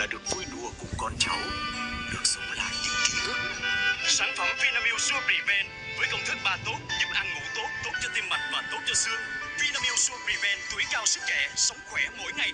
là được vui đùa cùng con cháu, được sống lại những ký ức. Sản phẩm Vinamilk Sure Prevent với công thức ba tốt giúp ăn ngủ tốt, tốt cho tim mạch và tốt cho xương. Vinamilk Sure Prevent tuổi cao sức trẻ, sống khỏe mỗi ngày.